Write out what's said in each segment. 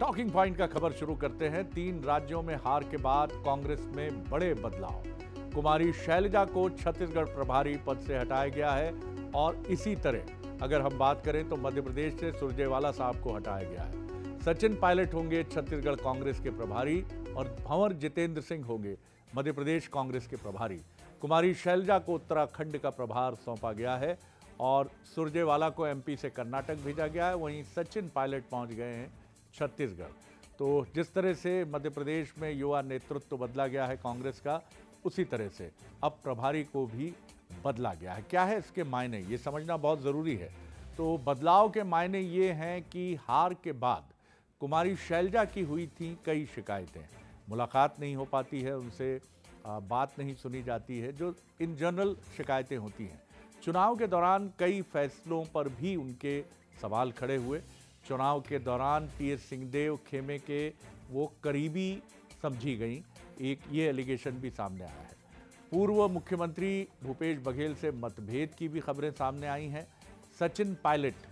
Talking point का खबर शुरू करते हैं। तीन राज्यों में हार के बाद कांग्रेस में बड़े बदलाव। कुमारी शैलजा को छत्तीसगढ़ प्रभारी पद से हटाया गया है और इसी तरह, अगर हम बात करें तो मध्य प्रदेश से सुरजेवाला साहब को हटाया गया है। सचिन पायलट होंगे छत्तीसगढ़ कांग्रेस के प्रभारी और भंवर जितेंद्र सिंह होंगे मध्य प्रदेश कांग्रेस के प्रभारी। कुमारी शैलजा को उत्तराखंड का प्रभार सौंपा गया है और सुरजेवाला को एमपी से कर्नाटक भेजा गया है। वहीं सचिन पायलट पहुँच गए हैं छत्तीसगढ़। तो जिस तरह से मध्य प्रदेश में युवा नेतृत्व तो बदला गया है कांग्रेस का, उसी तरह से अब प्रभारी को भी बदला गया है। क्या है इसके मायने? ये समझना बहुत ज़रूरी है। तो बदलाव के मायने ये हैं कि हार के बाद कुमारी शैलजा की हुई थी कई शिकायतें। मुलाकात नहीं हो पाती है, उनसे बात नहीं सुनी जाती है, जो इन जनरल शिकायतें होती हैं। चुनाव के दौरान कई फैसलों पर भी उनके सवाल खड़े हुए। चुनाव के दौरान टी एस सिंहदेव खेमे के वो करीबी समझी गई। एक ये एलिगेशन भी सामने आया है। पूर्व मुख्यमंत्री भूपेश बघेल से मतभेद की भी खबरें सामने आई हैं। सचिन पायलट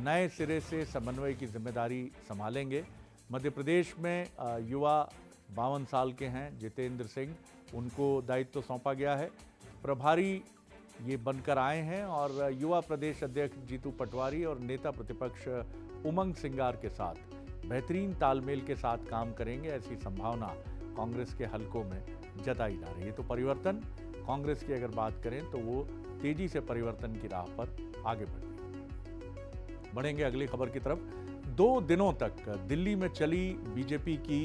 नए सिरे से समन्वय की ज़िम्मेदारी संभालेंगे। मध्य प्रदेश में युवा बावन साल के हैं जितेंद्र सिंह। उनको दायित्व तो सौंपा गया है। प्रभारी ये बनकर आए हैं और युवा प्रदेश अध्यक्ष जीतू पटवारी और नेता प्रतिपक्ष उमंग सिंगार के साथ बेहतरीन तालमेल के साथ काम करेंगे, ऐसी संभावना कांग्रेस के हलकों में जताई जा रही है। तो परिवर्तन, कांग्रेस की अगर बात करें तो वो तेज़ी से परिवर्तन की राह पर आगे बढ़ रही बढ़ेंगे अगली खबर की तरफ़। दो दिनों तक दिल्ली में चली बीजेपी की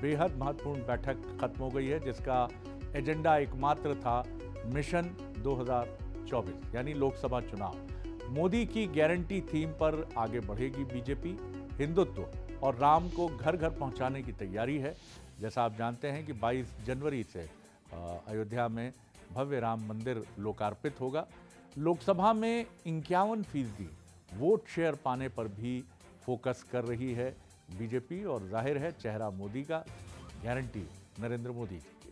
बेहद महत्वपूर्ण बैठक खत्म हो गई है, जिसका एजेंडा एकमात्र था मिशन 2024 यानी लोकसभा चुनाव। मोदी की गारंटी थीम पर आगे बढ़ेगी बीजेपी। हिंदुत्व और राम को घर घर पहुँचाने की तैयारी है। जैसा आप जानते हैं कि 22 जनवरी से अयोध्या में भव्य राम मंदिर लोकार्पित होगा। लोकसभा में इक्यावन फ़ीसदी वोट शेयर पाने पर भी फोकस कर रही है बीजेपी और ज़ाहिर है चेहरा मोदी का। गारंटी नरेंद्र मोदी की।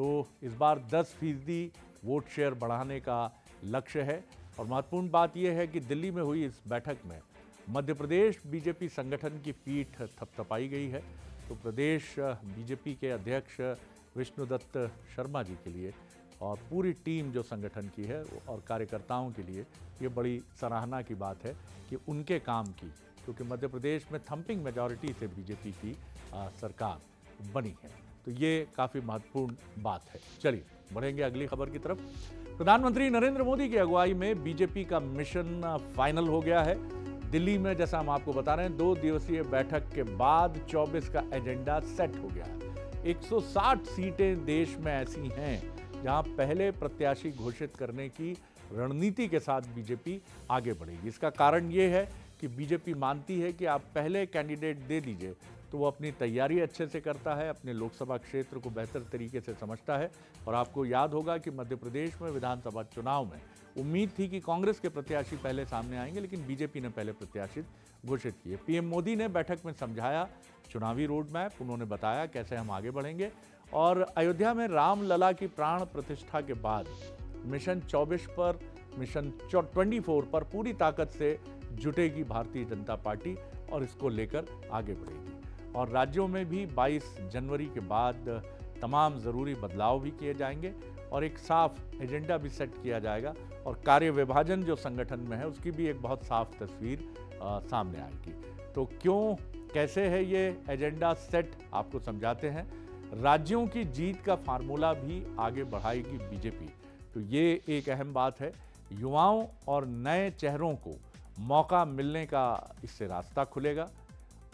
तो इस बार 10 फ़ीसदी वोट शेयर बढ़ाने का लक्ष्य है। और महत्वपूर्ण बात यह है कि दिल्ली में हुई इस बैठक में मध्य प्रदेश बीजेपी संगठन की पीठ थपथपाई गई है। तो प्रदेश बीजेपी के अध्यक्ष विष्णुदत्त शर्मा जी के लिए और पूरी टीम जो संगठन की है और कार्यकर्ताओं के लिए ये बड़ी सराहना की बात है कि उनके काम की, क्योंकि मध्य प्रदेश में थम्पिंग मेजॉरिटी से बीजेपी की सरकार बनी है। तो ये काफ़ी महत्वपूर्ण बात है। चलिए, बढ़ेंगे अगली खबर की तरफ़। प्रधानमंत्री नरेंद्र मोदी की अगुवाई में बीजेपी का मिशन फाइनल हो गया है। दिल्ली में, जैसा हम आपको बता रहे हैं, दो दिवसीय बैठक के बाद 24 का एजेंडा सेट हो गया है। 160 सीटें देश में ऐसी हैं, जहाँ पहले प्रत्याशी घोषित करने की रणनीति के साथ बीजेपी आगे बढ़ेगी। इसका कारण ये है कि बीजेपी मानती है कि आप पहले कैंडिडेट दे दीजिए तो वो अपनी तैयारी अच्छे से करता है, अपने लोकसभा क्षेत्र को बेहतर तरीके से समझता है। और आपको याद होगा कि मध्य प्रदेश में विधानसभा चुनाव में उम्मीद थी कि कांग्रेस के प्रत्याशी पहले सामने आएँगे, लेकिन बीजेपी ने पहले प्रत्याशी घोषित किए। पीएम मोदी ने बैठक में समझाया चुनावी रोड मैप उन्होंने बताया कैसे हम आगे बढ़ेंगे। और अयोध्या में रामलला की प्राण प्रतिष्ठा के बाद मिशन 24 पर, मिशन 24 पर पूरी ताकत से जुटेगी भारतीय जनता पार्टी और इसको लेकर आगे बढ़ेगी। और राज्यों में भी 22 जनवरी के बाद तमाम ज़रूरी बदलाव भी किए जाएँगे और एक साफ़ एजेंडा भी सेट किया जाएगा और कार्य विभाजन जो संगठन में है उसकी भी एक बहुत साफ़ तस्वीर आ, सामने आएगी। तो क्यों कैसे है ये एजेंडा सेट आपको समझाते हैं। राज्यों की जीत का फार्मूला भी आगे बढ़ाएगी बीजेपी। तो ये एक अहम बात है युवाओं और नए चेहरों को मौका मिलने का इससे रास्ता खुलेगा।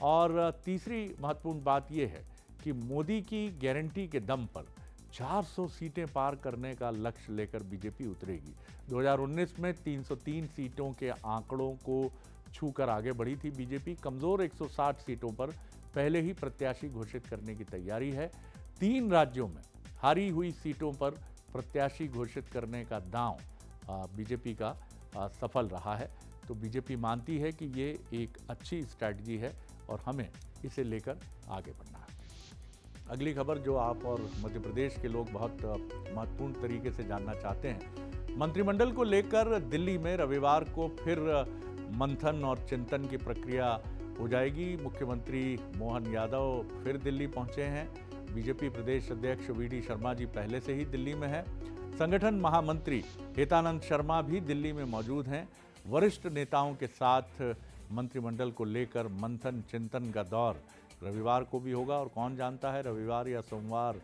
और तीसरी महत्वपूर्ण बात यह है कि मोदी की गारंटी के दम पर 400 सीटें पार करने का लक्ष्य लेकर बीजेपी उतरेगी। 2019 में 303 सीटों के आंकड़ों को छूकर आगे बढ़ी थी बीजेपी। कमज़ोर 160 सीटों पर पहले ही प्रत्याशी घोषित करने की तैयारी है। तीन राज्यों में हारी हुई सीटों पर प्रत्याशी घोषित करने का दांव बीजेपी का सफल रहा है। तो बीजेपी मानती है कि ये एक अच्छी स्ट्रैटी है। और हमें इसे लेकर आगे बढ़ना है। अगली खबर जो आप और मध्य प्रदेश के लोग बहुत महत्वपूर्ण तरीके से जानना चाहते हैं, मंत्रिमंडल को लेकर दिल्ली में रविवार को फिर मंथन और चिंतन की प्रक्रिया हो जाएगी। मुख्यमंत्री मोहन यादव फिर दिल्ली पहुँचे हैं। बीजेपी प्रदेश अध्यक्ष वी डी शर्मा जी पहले से ही दिल्ली में हैं। संगठन महामंत्री हेतानंद शर्मा भी दिल्ली में मौजूद हैं। वरिष्ठ नेताओं के साथ मंत्रिमंडल को लेकर मंथन चिंतन का दौर। रविवार को भी होगा और कौन जानता है रविवार या सोमवार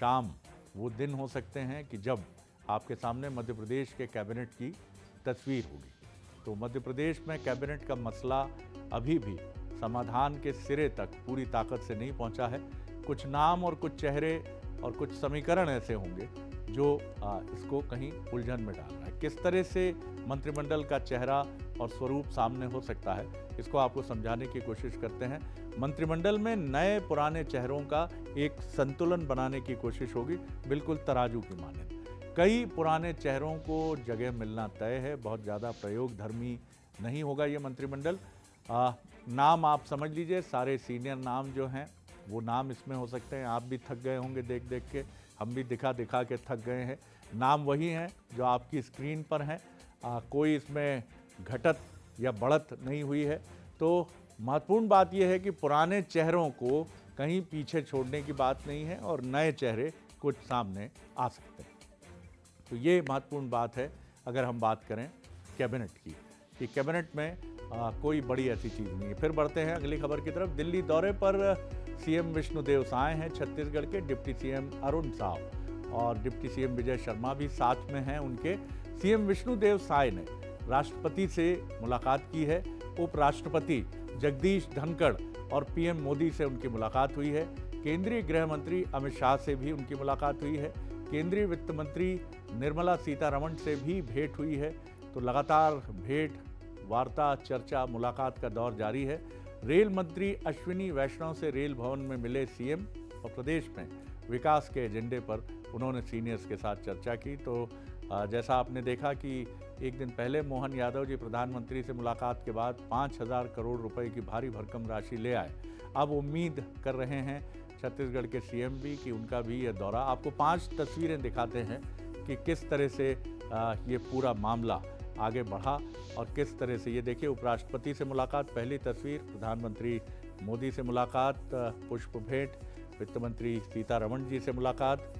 शाम? वो दिन हो सकते हैं कि जब आपके सामने मध्य प्रदेश के कैबिनेट की तस्वीर होगी। तो मध्य प्रदेश में कैबिनेट का मसला अभी भी समाधान के सिरे तक पूरी ताकत से नहीं पहुँचा है। कुछ नाम और कुछ चेहरे और कुछ समीकरण ऐसे होंगे जो इसको कहीं उलझन में डाल किस तरह से मंत्रिमंडल का चेहरा और स्वरूप सामने हो सकता है, इसको आपको समझाने की कोशिश करते हैं। मंत्रिमंडल में नए पुराने चेहरों का एक संतुलन बनाने की कोशिश होगी, बिल्कुल तराजू की माने। कई पुराने चेहरों को जगह मिलना तय है, बहुत ज़्यादा प्रयोग धर्मी नहीं होगा ये मंत्रिमंडल। नाम आप समझ लीजिए, सारे सीनियर नाम जो हैं, वो नाम इसमें हो सकते हैं। आप भी थक गए होंगे देख देख के, हम भी दिखा दिखा के थक गए हैं। नाम वही हैं जो आपकी स्क्रीन पर हैं। कोई इसमें घटत या बढ़त नहीं हुई है। तो महत्वपूर्ण बात यह है कि पुराने चेहरों को कहीं पीछे छोड़ने की बात नहीं है और नए चेहरे कुछ सामने आ सकते हैं। तो ये महत्वपूर्ण बात है अगर हम बात करें कैबिनेट की कि कैबिनेट में आ, कोई बड़ी ऐसी चीज़ नहीं है। फिर बढ़ते हैं अगली खबर की तरफ़। दिल्ली दौरे पर सीएम विष्णुदेव साय हैं छत्तीसगढ़ के डिप्टी सीएम अरुण साव। और डिप्टी सीएम विजय शर्मा भी साथ में हैं। उनके सीएम विष्णुदेव साय ने राष्ट्रपति से मुलाकात की है। उपराष्ट्रपति जगदीश धनखड़ और पीएम मोदी से उनकी मुलाकात हुई है। केंद्रीय गृह मंत्री अमित शाह से भी उनकी मुलाकात हुई है। केंद्रीय वित्त मंत्री निर्मला सीतारमण से भी भेंट हुई है। तो लगातार भेंट, वार्ता, चर्चा, मुलाकात का दौर जारी है। रेल मंत्री अश्विनी वैष्णव से रेल भवन में मिले सीएम और प्रदेश में विकास के एजेंडे पर उन्होंने सीनियर्स के साथ चर्चा की। तो जैसा आपने देखा कि एक दिन पहले मोहन यादव जी प्रधानमंत्री से मुलाकात के बाद पाँच हज़ार करोड़ रुपए की भारी भरकम राशि ले आए। अब उम्मीद कर रहे हैं छत्तीसगढ़ के सीएम भी कि उनका भी यह दौरा। आपको पाँच तस्वीरें दिखाते हैं कि किस तरह से ये पूरा मामला आगे बढ़ा और किस तरह से। ये देखिए, उपराष्ट्रपति से मुलाकात, पहली तस्वीर, प्रधानमंत्री मोदी से मुलाकात, पुष्प भेंट वित्त मंत्री सीतारमण जी से मुलाकात,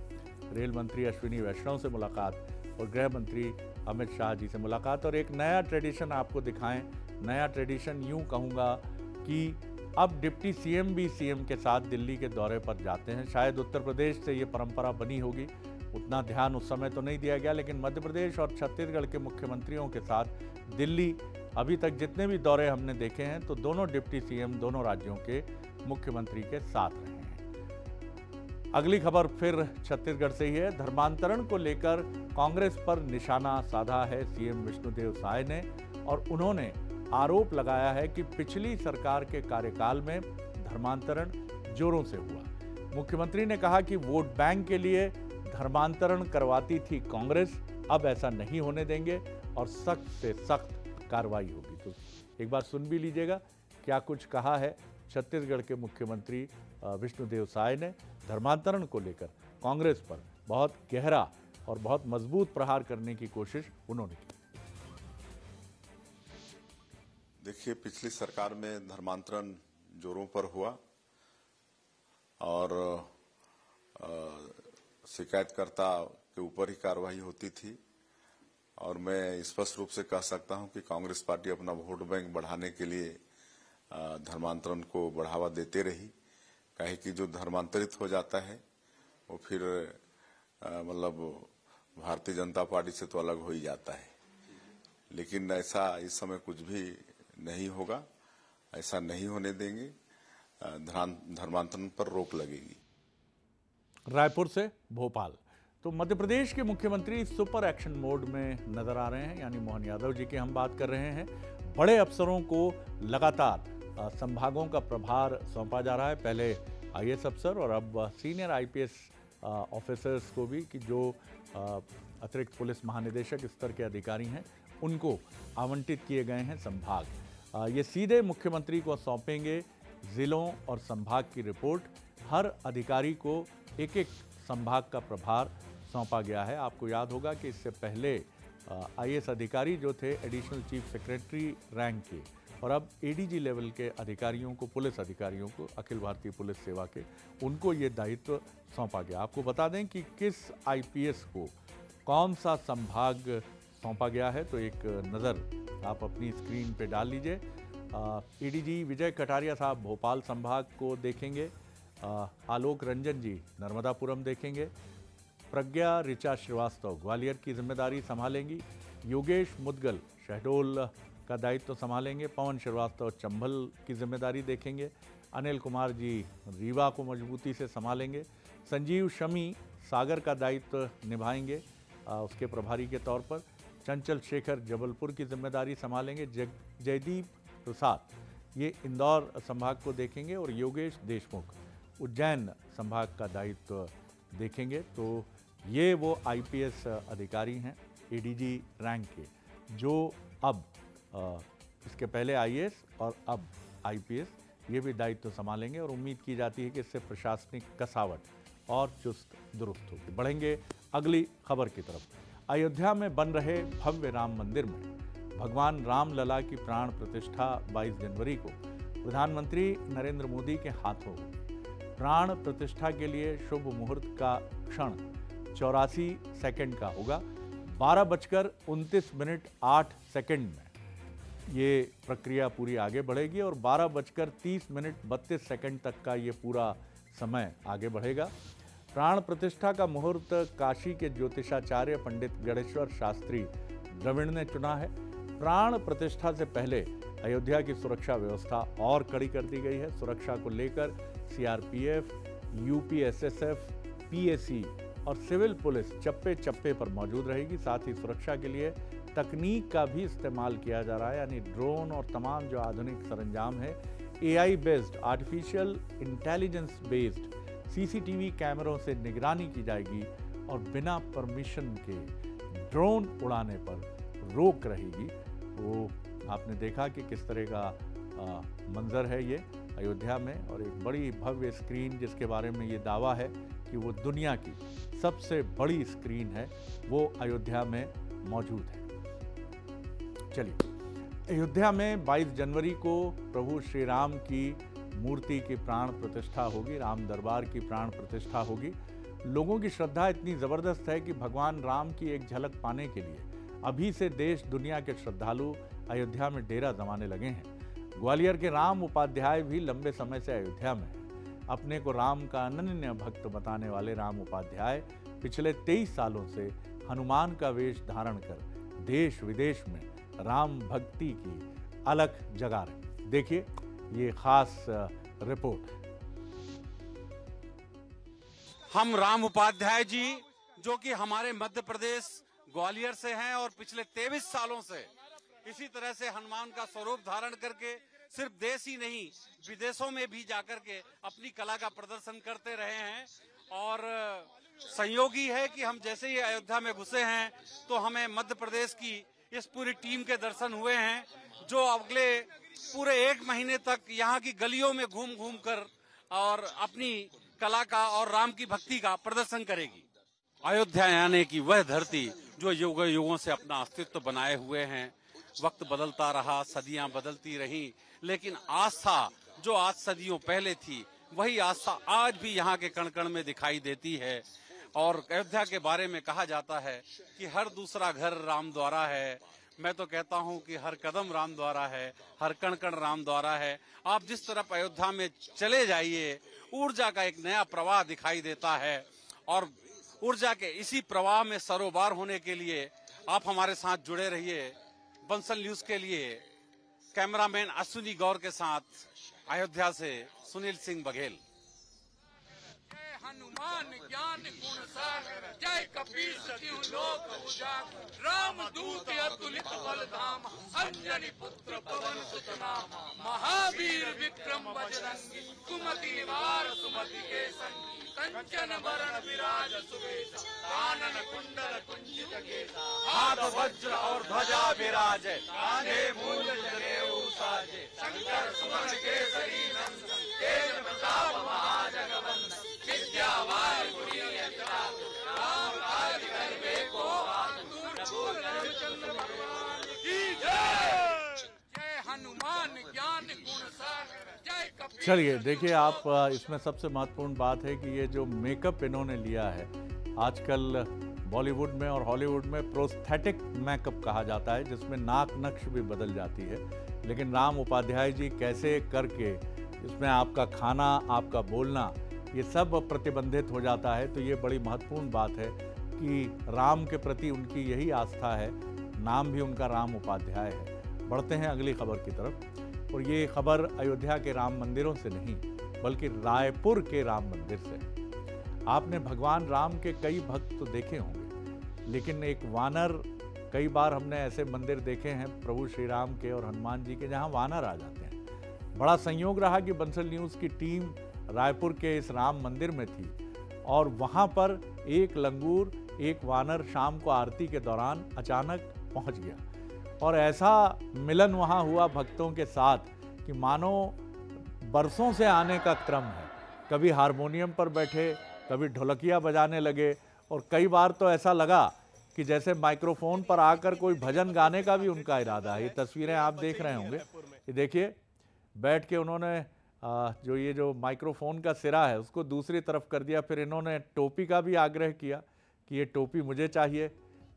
रेल मंत्री अश्विनी वैष्णव से मुलाकात और गृह मंत्री अमित शाह जी से मुलाकात। और एक नया ट्रेडिशन आपको दिखाएँ। नया ट्रेडिशन यूँ कहूँगा कि अब डिप्टी सीएम भी सीएम के साथ दिल्ली के दौरे पर जाते हैं। शायद उत्तर प्रदेश से ये परंपरा बनी होगी। उतना ध्यान उस समय तो नहीं दिया गया, लेकिन मध्य प्रदेश और छत्तीसगढ़ के मुख्यमंत्रियों के साथ दिल्ली अभी तक जितने भी दौरे हमने देखे हैं तो दोनों डिप्टी सीएम दोनों राज्यों के मुख्यमंत्री के साथ हैं अगली खबर फिर छत्तीसगढ़ से ही है। धर्मांतरण को लेकर कांग्रेस पर निशाना साधा है, सीएम विष्णुदेव साय ने, और उन्होंने आरोप लगाया है कि पिछली सरकार के कार्यकाल में धर्मांतरण जोरों से हुआ। मुख्यमंत्री ने कहा कि वोट बैंक के लिए धर्मांतरण करवाती थी कांग्रेस, अब ऐसा नहीं होने देंगे और सख्त से सख्त कार्रवाई होगी। तो एक बार सुन भी लीजिएगा, क्या कुछ कहा है छत्तीसगढ़ के मुख्यमंत्री विष्णुदेव साय ने। धर्मांतरण को लेकर कांग्रेस पर बहुत गहरा और बहुत मज़बूत प्रहार करने की कोशिश उन्होंने की। देखिए, पिछली सरकार में धर्मांतरण जोरों पर हुआ और शिकायतकर्ता के ऊपर ही कार्रवाई होती थी और मैं स्पष्ट रूप से कह सकता हूँ कि कांग्रेस पार्टी अपना वोट बैंक बढ़ाने के लिए धर्मांतरण को बढ़ावा देते रही। कहे कि जो धर्मांतरित हो जाता है, वो फिर मतलब भारतीय जनता पार्टी से तो अलग हो ही जाता है। लेकिन ऐसा इस समय कुछ भी नहीं होगा, ऐसा नहीं होने देंगे धर्मांतरण पर रोक लगेगी। रायपुर से भोपाल। तो मध्य प्रदेश के मुख्यमंत्री सुपर एक्शन मोड में नज़र आ रहे हैं, यानी मोहन यादव जी की हम बात कर रहे हैं। बड़े अफसरों को लगातार संभागों का प्रभार सौंपा जा रहा है। पहले आईएएस अफसर और अब सीनियर आईपीएस ऑफिसर्स को भी कि जो अतिरिक्त पुलिस महानिदेशक स्तर के अधिकारी हैं, उनको आवंटित किए गए हैं संभाग। ये सीधे मुख्यमंत्री को सौंपेंगे, ज़िलों और संभाग की रिपोर्ट। हर अधिकारी को एक एक संभाग का प्रभार सौंपा गया है। आपको याद होगा कि इससे पहले आईएएस अधिकारी जो थे एडिशनल चीफ सेक्रेटरी रैंक के। और अब एडीजी लेवल के अधिकारियों को पुलिस अधिकारियों को अखिल भारतीय पुलिस सेवा के उनको ये दायित्व सौंपा गया। आपको बता दें कि किस आईपीएस को कौन सा संभाग सौंपा गया है तो एक नज़र आप अपनी स्क्रीन पे डाल लीजिए। ईडीजी विजय कटारिया साहब भोपाल संभाग को देखेंगे। आ, आलोक रंजन जी नर्मदापुरम देखेंगे। प्रज्ञा ऋचा श्रीवास्तव ग्वालियर की ज़िम्मेदारी संभालेंगी। योगेश मुदगल शहडोल का दायित्व तो संभालेंगे। पवन श्रीवास्तव चंबल की ज़िम्मेदारी देखेंगे। अनिल कुमार जी रीवा को मजबूती से संभालेंगे। संजीव शमी सागर का दायित्व निभाएँगे आ, उसके प्रभारी के तौर पर। चंचल शेखर जबलपुर की ज़िम्मेदारी संभालेंगे। जयदीप प्रसाद ये इंदौर संभाग को देखेंगे और योगेश देशमुख उज्जैन संभाग का दायित्व देखेंगे। तो ये वो आईपीएस अधिकारी हैं एडीजी रैंक के जो अब इसके पहले आईएएस और अब आईपीएस ये भी दायित्व संभालेंगे और उम्मीद की जाती है कि इससे प्रशासनिक कसावट और चुस्त दुरुस्त होगी। बढ़ेंगे अगली खबर की तरफ़। अयोध्या में बन रहे भव्य राम मंदिर में भगवान राम लला की प्राण प्रतिष्ठा 22 जनवरी को प्रधानमंत्री नरेंद्र मोदी के हाथों। प्राण प्रतिष्ठा के लिए शुभ मुहूर्त का क्षण चौरासी सेकंड का होगा। बारह बजकर उनतीस मिनट आठ सेकंड में ये प्रक्रिया पूरी आगे बढ़ेगी और बारह बजकर तीस मिनट बत्तीस सेकंड तक का ये पूरा समय आगे बढ़ेगा। प्राण प्रतिष्ठा का मुहूर्त काशी के ज्योतिषाचार्य पंडित गणेश्वर शास्त्री द्रविड़ ने चुना है। प्राण प्रतिष्ठा से पहले अयोध्या की सुरक्षा व्यवस्था और कड़ी कर दी गई है। सुरक्षा को लेकर सीआरपीएफ, यूपीएसएसएफ, पीएसी और सिविल पुलिस चप्पे चप्पे पर मौजूद रहेगी। साथ ही सुरक्षा के लिए तकनीक का भी इस्तेमाल किया जा रहा है, यानी ड्रोन और तमाम जो आधुनिक सरंजाम है AI based artificial intelligence based CCTV कैमरों से निगरानी की जाएगी और बिना परमिशन के ड्रोन उड़ाने पर रोक रहेगी। वो आपने देखा कि किस तरह का मंजर है ये अयोध्या में और एक बड़ी भव्य स्क्रीन जिसके बारे में ये दावा है कि वो दुनिया की सबसे बड़ी स्क्रीन है, वो अयोध्या में मौजूद है। चलिए। अयोध्या में 22 जनवरी को प्रभु श्री राम की मूर्ति की प्राण प्रतिष्ठा होगी, राम दरबार की प्राण प्रतिष्ठा होगी। लोगों की श्रद्धा इतनी ज़बरदस्त है कि भगवान राम की एक झलक पाने के लिए अभी से देश, दुनिया के श्रद्धालु अयोध्या में डेरा जमाने लगे हैं। ग्वालियर के राम उपाध्याय भी लंबे समय से अयोध्या में अपने को राम का अनन्य भक्त बताने वाले राम उपाध्याय पिछले तेईस सालों से हनुमान का वेश धारण कर देश विदेश में राम भक्ति की अलग जगा रहे देखिए, ये खास रिपोर्ट। हम राम उपाध्याय जी, जो कि हमारे मध्य प्रदेश ग्वालियर से हैं और पिछले तेईस सालों से इसी तरह से हनुमान का स्वरूप धारण करके सिर्फ़ देश ही नहीं, विदेशों में भी जाकर के अपनी कला का प्रदर्शन करते रहे हैं और संयोगी है कि हम जैसे ही अयोध्या में घुसे हैं तो हमें मध्य प्रदेश की इस पूरी टीम के दर्शन हुए हैं, जो अगले पूरे एक महीने तक यहाँ की गलियों में घूम घूम कर और अपनी कला का और राम की भक्ति का प्रदर्शन करेगी। अयोध्या आने की वह धरती जो युग युगों से अपना अस्तित्व बनाए हुए हैं। वक्त बदलता रहा, सदियाँ बदलती रही, लेकिन आस्था जो आज सदियों पहले थी, वही आस्था आज भी यहाँ के कण कण में दिखाई देती है। और अयोध्या के बारे में कहा जाता है कि हर दूसरा घर राम द्वारा है। मैं तो कहता हूँ कि हर कदम राम द्वारा है, हर कण कण राम द्वारा है। आप जिस तरफ़ अयोध्या में चले जाइए, ऊर्जा का एक नया प्रवाह दिखाई देता है। और ऊर्जा के इसी प्रवाह में सरोबार होने के लिए आप हमारे साथ जुड़े रहिए। बंसल न्यूज़ के लिए कैमरामैन अश्विनी गौर के साथ अयोध्या से सुनील सिंह बघेल। हनुमान ज्ञान गुण सागर जय कपीर सत्यु लोक उजागर राम दूत अतुलित बल धाम। अंजनी पुत्र पवन सुत नाम महावीर विक्रम बजरंगी। कुमति निवार सुमति के संगी कंचन वरण विराज सुवेश। कानन कुंडल कुंजित केसा। हाथ वज्र और ध्वजा विराज। कांधे मूल जनेऊ साजे। शंकर सुमन केसरी नंदन तेज प्रताप महाजगवंदन विद्यावान गुणी राम काज करवे को प्रभु भगवान की जय। जय हनुमान चलिए देखिए आप इसमें सबसे महत्वपूर्ण बात है कि ये जो मेकअप इन्होंने लिया है आजकल बॉलीवुड में और हॉलीवुड में प्रोस्थेटिक मेकअप कहा जाता है जिसमें नाक नक्श भी बदल जाती है। लेकिन राम उपाध्याय जी कैसे करके इसमें आपका खाना आपका बोलना ये सब प्रतिबंधित हो जाता है तो ये बड़ी महत्वपूर्ण बात है कि राम के प्रति उनकी यही आस्था है, नाम भी उनका राम उपाध्याय है। बढ़ते हैं अगली खबर की तरफ़, और ये खबर अयोध्या के राम मंदिरों से नहीं, बल्कि रायपुर के राम मंदिर से। आपने भगवान राम के कई भक्त तो देखे होंगे, लेकिन एक वानर, कई बार हमने ऐसे मंदिर देखे हैं, प्रभु श्री राम के और हनुमान जी के, जहाँ वानर आ जाते हैं। बड़ा संयोग रहा कि बंसल न्यूज़ की टीम रायपुर के इस राम मंदिर में थी और वहाँ पर एक लंगूर, एक वानर शाम को आरती के दौरान अचानक पहुँच गया। और ऐसा मिलन वहाँ हुआ भक्तों के साथ कि मानो बरसों से आने का क्रम है। कभी हारमोनियम पर बैठे, कभी ढोलकिया बजाने लगे और कई बार तो ऐसा लगा कि जैसे माइक्रोफोन पर आकर कोई भजन गाने का भी उनका इरादा है। ये तस्वीरें आप देख रहे होंगे। ये देखिए, बैठ के उन्होंने जो ये जो माइक्रोफोन का सिरा है, उसको दूसरी तरफ़ कर दिया, फिर इन्होंने टोपी का भी आग्रह किया कि ये टोपी मुझे चाहिए,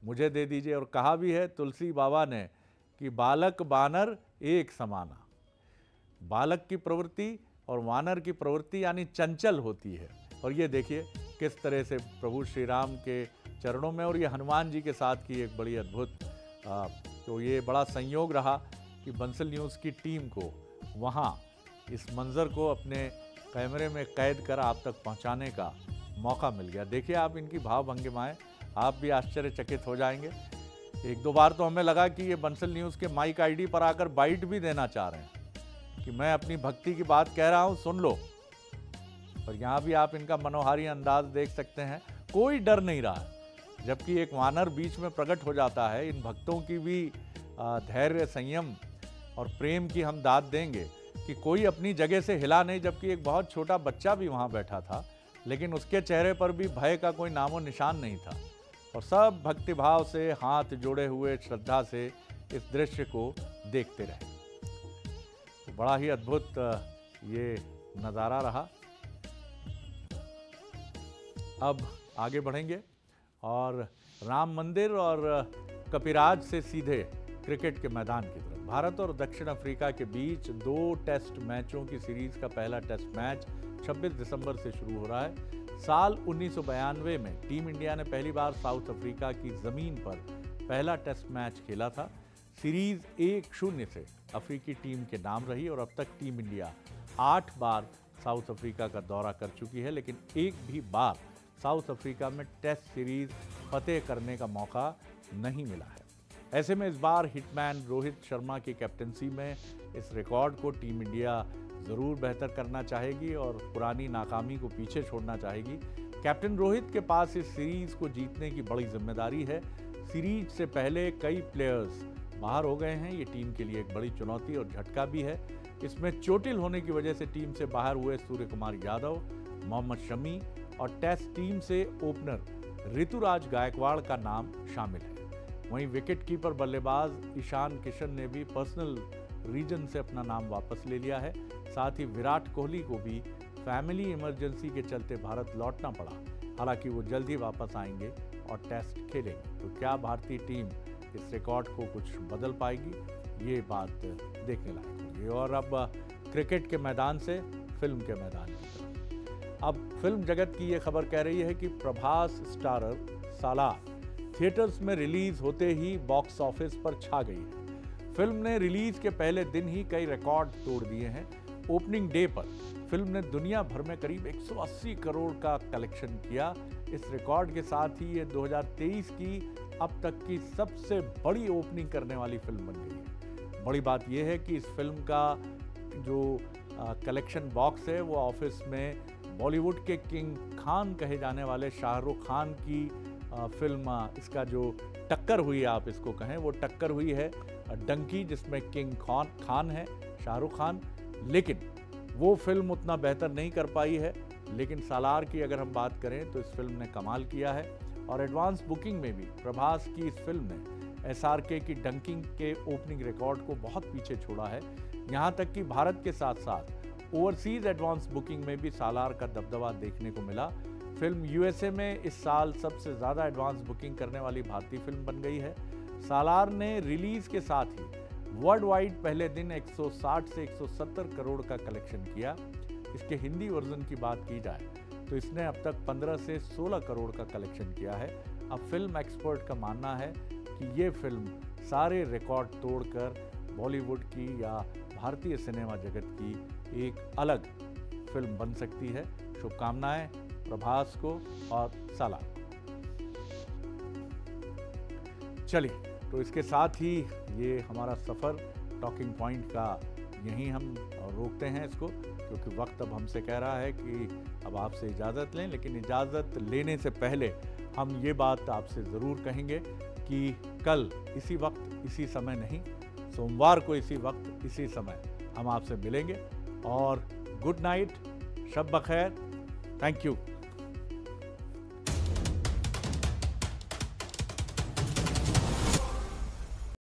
मुझे दे दीजिए, और कहा भी है तुलसी बाबा ने कि बालक बानर एक समाना। बालक की प्रवृत्ति और वानर की प्रवृत्ति यानी चंचल होती है। और ये देखिए किस तरह से प्रभु श्री राम के चरणों में और ये हनुमान जी के साथ की एक बड़ी अद्भुत तो ये बड़ा संयोग रहा कि बंसल न्यूज़ की टीम को वहाँ इस मंज़र को अपने कैमरे में कैद कर आप तक पहुँचाने का मौका मिल गया। देखिए, आप इनकी भाव भंगिमाएँ, आप भी आश्चर्यचकित हो जाएँगे। एक दो बार तो हमें लगा कि ये बंसल न्यूज़ के माइक आईडी पर आकर बाइट भी देना चाह रहे हैं कि मैं अपनी भक्ति की बात कह रहा हूँ, सुन लो। और यहाँ भी आप इनका मनोहारी अंदाज देख सकते हैं। कोई डर नहीं रहा जबकि एक वानर बीच में प्रकट हो जाता है। इन भक्तों की भी धैर्य, संयम और प्रेम की हम दाद देंगे। कि कोई अपनी जगह से हिला नहीं, जबकि एक बहुत छोटा बच्चा भी वहाँ बैठा था, लेकिन उसके चेहरे पर भी भय का कोई नामो निशान नहीं था। और सब भक्तिभाव से, हाथ जोड़े हुए श्रद्धा से इस दृश्य को देखते रहे। तो बड़ा ही अद्भुत ये नज़ारा रहा। अब आगे बढ़ेंगे और राम मंदिर और कपिराज से सीधे क्रिकेट के मैदान की तरफ़। भारत और दक्षिण अफ्रीका के बीच दो टेस्ट मैचों की सीरीज़ का पहला टेस्ट मैच 26 दिसंबर से शुरू हो रहा है। साल उन्नीस में टीम इंडिया ने पहली बार साउथ अफ्रीका की ज़मीन पर पहला टेस्ट मैच खेला था। सीरीज़ एक शून्य से अफ्रीकी टीम के नाम रही और अब तक टीम इंडिया आठ बार साउथ अफ्रीका का दौरा कर चुकी है, लेकिन एक भी बार साउथ अफ्रीका में टेस्ट सीरीज़ फतेह करने का मौका नहीं मिला है। ऐसे में इस बार हिटमैन रोहित शर्मा की कैप्टनसी में इस रिकॉर्ड को टीम इंडिया ज़रूर बेहतर करना चाहेगी और पुरानी नाकामी को पीछे छोड़ना चाहेगी। कैप्टन रोहित के पास इस सीरीज़ को जीतने की बड़ी ज़िम्मेदारी है। सीरीज़ से पहले कई प्लेयर्स बाहर हो गए हैं। ये टीम के लिए एक बड़ी चुनौती और झटका भी है। इसमें चोटिल होने की वजह से टीम से बाहर हुए सूर्य कुमार यादव, मोहम्मद शमी और टेस्ट टीम से ओपनर ऋतुराज गायकवाड़ का नाम शामिल है। वहीं विकेट कीपर बल्लेबाज ईशान किशन ने भी पर्सनल रीजन से अपना नाम वापस ले लिया है। साथ ही विराट कोहली को भी फैमिली इमरजेंसी के चलते भारत लौटना पड़ा। हालाँकि वो जल्द ही वापस आएँगे और टेस्ट खेलेंगे। तो क्या भारतीय टीम इस रिकॉर्ड को कुछ बदल पाएगी? ये बात देखने लायक होगी। और अब क्रिकेट के मैदान से फ़िल्म के मैदान तरफ़। अब फ़िल्म जगत की ये खबर कह रही है कि प्रभास स्टारर सालार थिएटर्स में रिलीज़ होते ही बॉक्स ऑफ़िस पर छा गई है। फ़िल्म ने रिलीज़ के पहले दिन ही कई रिकॉर्ड तोड़ दिए हैं। ओपनिंग डे पर फ़िल्म ने दुनिया भर में करीब 180 करोड़ का कलेक्शन किया। इस रिकॉर्ड के साथ ही ये 2023 की अब तक की सबसे बड़ी ओपनिंग करने वाली फ़िल्म बन गई है। बड़ी बात यह है कि इस फ़िल्म का जो कलेक्शन बॉक्स है, वो ऑफ़िस में बॉलीवुड के किंग खान कहे जाने वाले शाहरुख खान की फ़िल्म इसका जो टक्कर हुई, आप इसको कहें, वो टक्कर हुई है डंकी, जिसमें किंग खान खान है, शाहरुख खान। लेकिन वो फ़िल्म उतना बेहतर नहीं कर पाई है। लेकिन सालार की अगर हम बात करें तो इस फ़िल्म ने कमाल किया है। और एडवांस बुकिंग में भी प्रभास की इस फ़िल्म ने एस की डंकिंग के ओपनिंग रिकॉर्ड को बहुत पीछे छोड़ा है। यहाँ तक कि भारत के साथ साथ ओवरसीज एडवांस बुकिंग में भी सालार का दबदबा देखने को मिला। फ़िल्म यूएसए में इस साल सबसे ज़्यादा एडवांस बुकिंग करने वाली भारतीय फ़िल्म बन गई है। सालार ने रिलीज़ के साथ ही वर्ल्ड वाइड पहले दिन 160 से 170 करोड़ का कलेक्शन किया। इसके हिंदी वर्जन की बात की जाए तो इसने अब तक 15 से 16 करोड़ का कलेक्शन किया है। अब फ़िल्म एक्सपर्ट का मानना है कि ये फ़िल्म सारे रिकॉर्ड तोड़कर बॉलीवुड की या भारतीय सिनेमा जगत की एक अलग फ़िल्म बन सकती है। शुभकामनाएँ प्रभास को और सालार चलिए तो इसके साथ ही ये हमारा सफ़र, टॉकिंग पॉइंट का यहीं हम रोकते हैं इसको, क्योंकि वक्त अब हमसे कह रहा है कि अब आपसे इजाज़त लें, लेकिन इजाज़त लेने से पहले हम ये बात आपसे ज़रूर कहेंगे कि कल इसी वक्त, इसी समय नहीं, सोमवार को इसी वक्त, इसी समय हम आपसे मिलेंगे। और गुड नाइट, शब बखैर, थैंक यू।